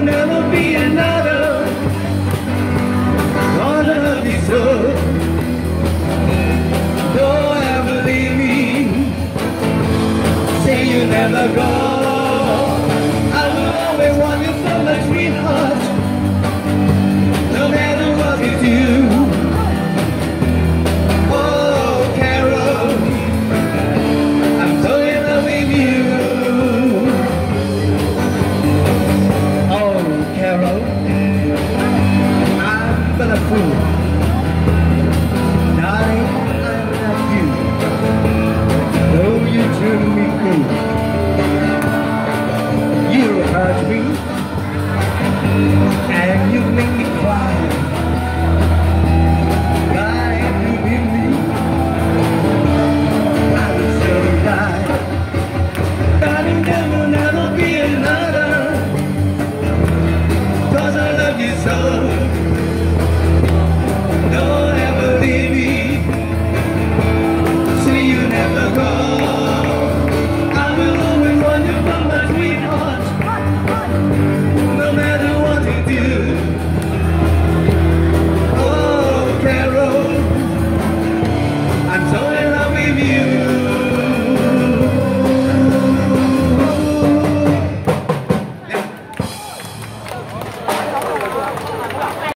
never be another.